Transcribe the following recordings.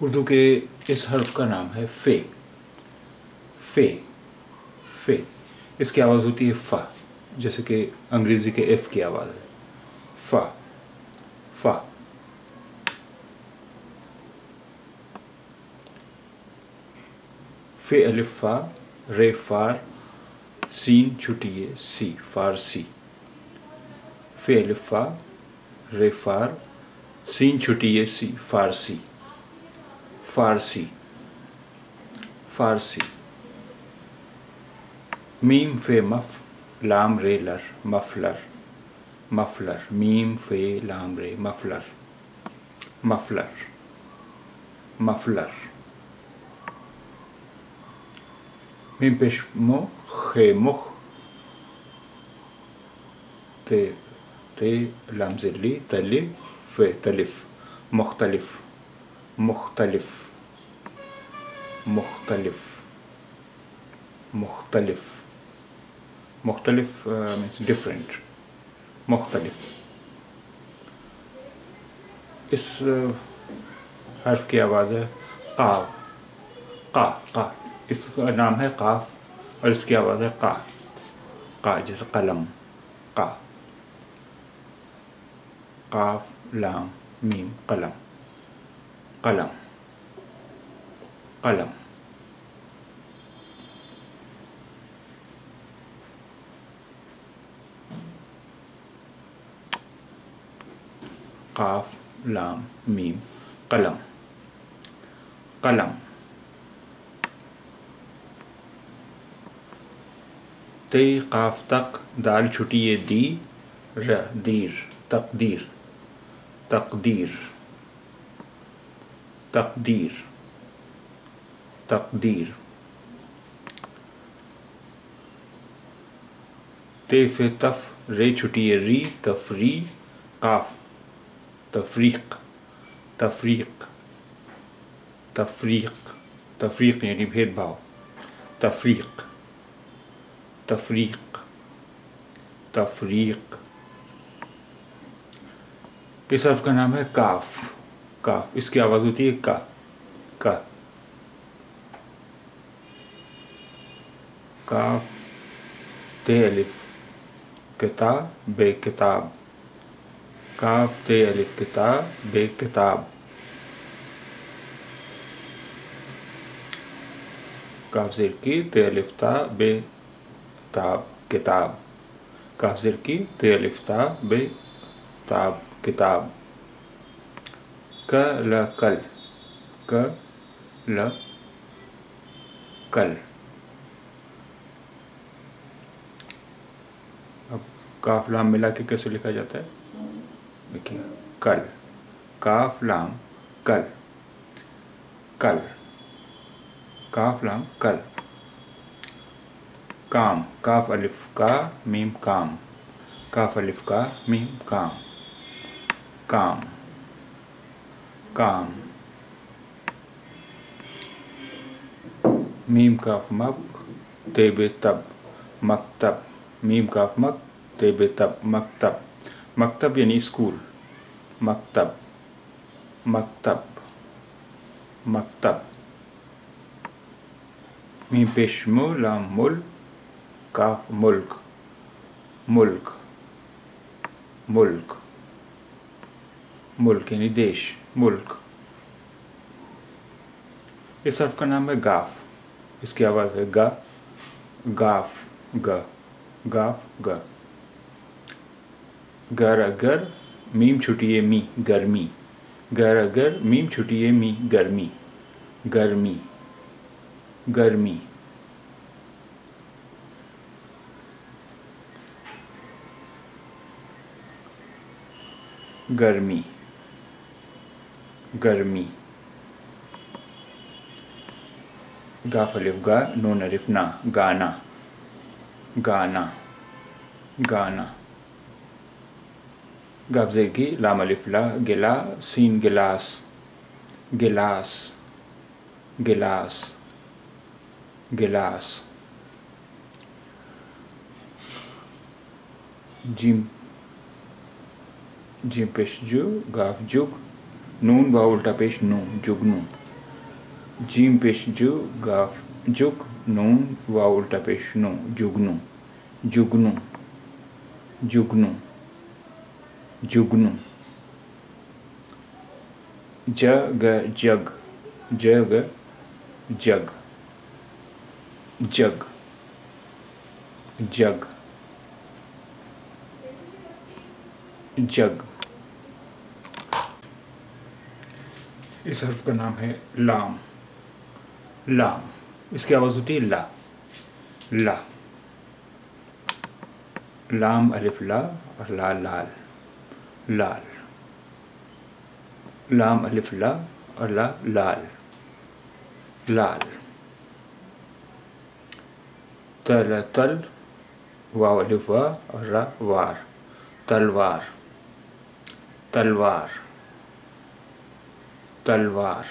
اردو کے اس حرف کا نام ہے فے۔ فے۔ فے۔ اس کی آواز ہوتی ہے فا، جیسے کہ انگریزی کے ایف کی آواز ہے۔ فا۔ فا۔ فے الف فا، رے فار سین چھٹی سی فارسی فے الف فا، رے فار سین چھٹی سی فارسی فارسی۔ فارسی۔ میم فے مف، لام رے لر مفلر مفلر میم فے، لام رے مفلر مفلر مفلر میم پیش مو، خے مخ۔ تے تے، لام زلی تلف، فے تلف، مختلف۔ مختلف مختلف مختلف مختلف مینس ڈفرینٹ مختلف اس حرف کی آواز ہے قاف قا قا اس کا نام ہے قاف اور اس کی آواز ہے قا قا جیسے قلم قا قاف لام میم قلم قلم قلم قاف لام میم قلم قلم تے قاف تک دال چھٹی دی ر دیر تقدیر تقدیر تقدیر تقدیر۔ تیف تف رے چھٹی ری تفری قاف، تفریق تفریق تفریق تفریق یعنی بھید بھاؤ، تفریق تفریق تفریق۔ اس حرف کا نام ہے کاف۔ کاف اس کی آواز ہوتی ہے کا کا۔ کاف تے الف کتاب بے کتاب۔ کاف تے الف کتاب بے کتاب۔ کاف زیر کی، تے الف تا، بے تاب، کتاب۔ کاف زیر کی، تے الف تا، بے تاب، کتاب۔ ک ل کل کل اب کاف لام ملا کے کیسے لکھا جاتا ہے دیکھیے کل کاف لام کل کل کاف لام کل کام کاف الف کا میم کام کاف الف کا میم کام کام کام میم کاف مک تیب تب مکتب میم کاف مک تیب تب مکتب مکتب یعنی اسکول مکتب مکتب مکتب میم پیشمو لام مل کاف ملک ملک ملک ملک یعنی دیش ملک۔ اس حرف کا نام ہے گاف۔ اس کی آواز ہے گا، گاف گ گاف گ گر اگر میم چھٹی می، گرمی۔ گر اگر میم چھٹی می، گرمی۔ گرمی گرمی۔ گرمی۔ گرمی۔ گاف الف گا نون الف نا گانا گانا گانا گاف زیر کی لام الف، لا، گلا، سین، گلاس گلاس گلاس گلاس۔ جیم جیم پیش جو گاف جگ نون با الٹا پیش نو جگنو جیم پیش جو گاف جگ، نون واو الٹا پیش نو جگنو جگنو جگنو جگنو جگ جگ جگ۔ جگ۔ جگ۔ جگ۔ جگ۔ اس حرف کا نام ہے لام۔ لام۔ اس کی آواز ہوتی ہے لا۔ لا۔ لام الف لا اور لا لال۔ لال۔ لام الف لا اور لا لال۔ لال۔ تل تل واو الف وا اور را وار۔ تلوار۔ تلوار۔ تلوار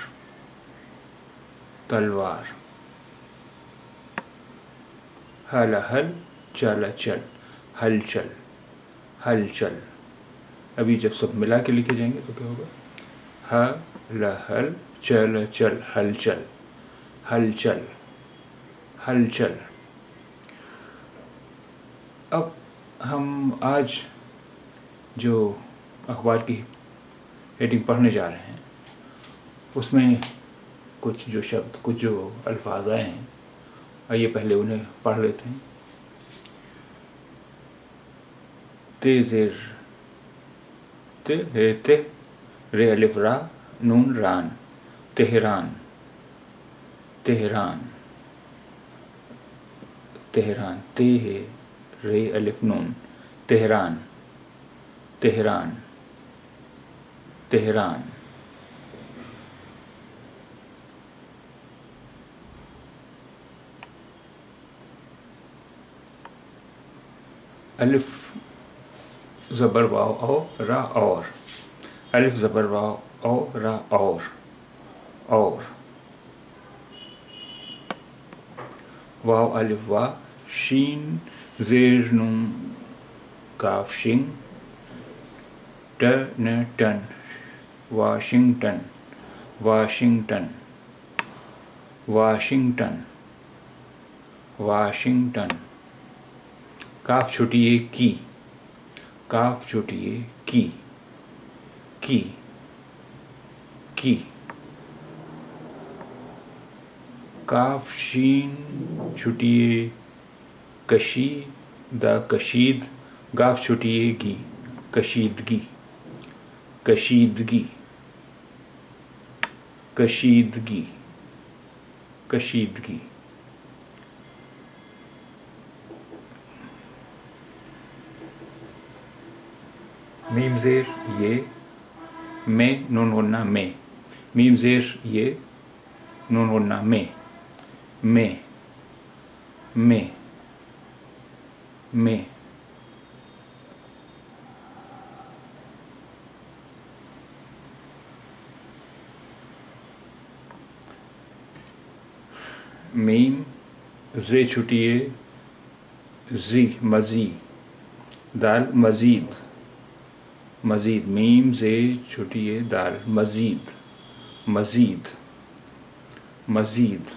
تلوار۔ ہل ہل چل چل، ہل چل ہل چل۔ ابھی جب سب ملا کے لکھے جائیں گے تو کیا ہوگا؟ ہل ہل چل چل، ہل چل ہل چل ہل چل۔ اب ہم آج جو اخبار کی ہیڈنگ پڑھنے جا رہے ہیں اس میں کچھ جو شبد، کچھ جو الفاظ آئے ہیں، آئیے پہلے انہیں پڑھ لیتے ہیں۔ تیزر تے رے، الف، را، نون، ران، تہران تہران تہران تے رے، الف، نون، تہران تہران تہران الف زبر واو او را اور۔ الف زبر واو او را اور۔ اور۔ واو الف وا، شین، زیر نون، کاف شنگ ٹن ٹن۔ واشنگٹن۔ واشنگٹن۔ واشنگٹن۔ واشنگٹن۔ کاف چھوٹیے کی۔ کاف چھوٹیے کی۔ کی۔ کی۔ کاف شین چھٹیے کشی دا کشید۔ گاف چھٹیے گی۔ کشیدگی۔ کشیدگی۔ کشیدگی۔ کشیدگی۔ میم زیر یہ، میں، نون غنہ، میں۔ میم زیر یہ، نون غنہ، میں۔ میں۔ میں۔ میں۔ میم زے چھٹیے، زی مزی۔ دال مزید۔ مزید، میم زے چھٹیے دال، مزید مزید مزید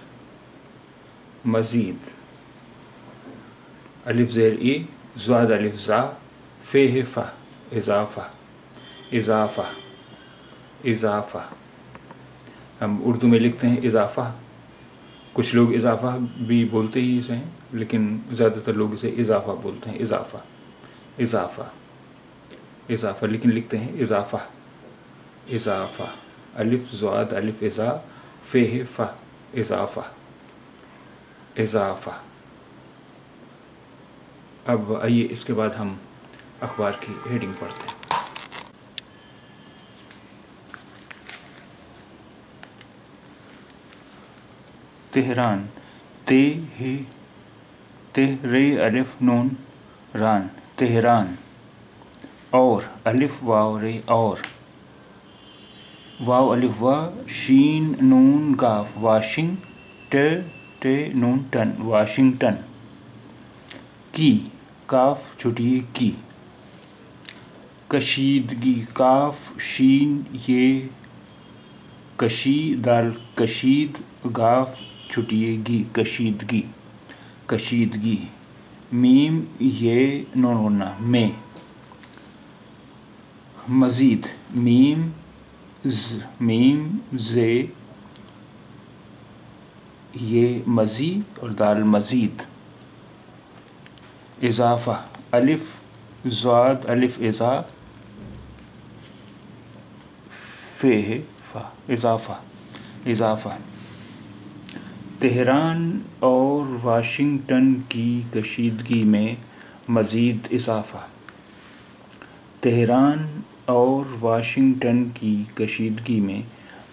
مزید، الف زیر ای زواد الف زا فہ فہ اضافہ اضافہ اضافہ۔ ہم اردو میں لکھتے ہیں اضافہ۔ کچھ لوگ اضافہ بھی بولتے ہی اسے ہیں لیکن زیادہ تر لوگ اسے اضافہ بولتے ہیں، اضافہ اضافہ۔ اضافہ، لیکن لکھتے ہیں اضافہ۔ اضافہ، الف، زواد، الف اضا فہ فہ، اضافہ۔ اضافہ۔ اب آئیے اس کے بعد ہم اخبار کی ہیڈنگ پڑھتے ہیں۔ تہران، تے، ہی، تہ، رے، الف، نون، ران۔ تہران۔ اور الف واو رے اور۔ واو الف وا، شین نون گاف واشنگ ٹ ٹے نون ٹن، واشنگٹن۔ کی، کاف چھٹیے کی۔ کشیدگی، کاف، شین، یہ۔ کشی دال کشید، گاف، چھٹیے گی، کشیدگی۔ کشیدگی، میم، یہ نونا میں۔ مزید میم، ز، میم زے یہ مزی اور دال مزید اضافہ، الف، زاد، الف، اضا، فہ، فا، اضافہ اضافہ۔ تہران اور واشنگٹن کی کشیدگی میں مزید اضافہ۔ تہران اور واشنگٹن کی کشیدگی میں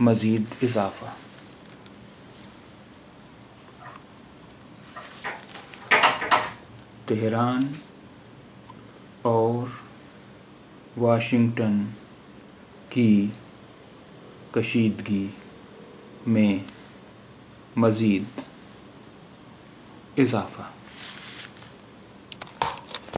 مزید اضافہ۔ تہران اور واشنگٹن کی کشیدگی میں مزید اضافہ۔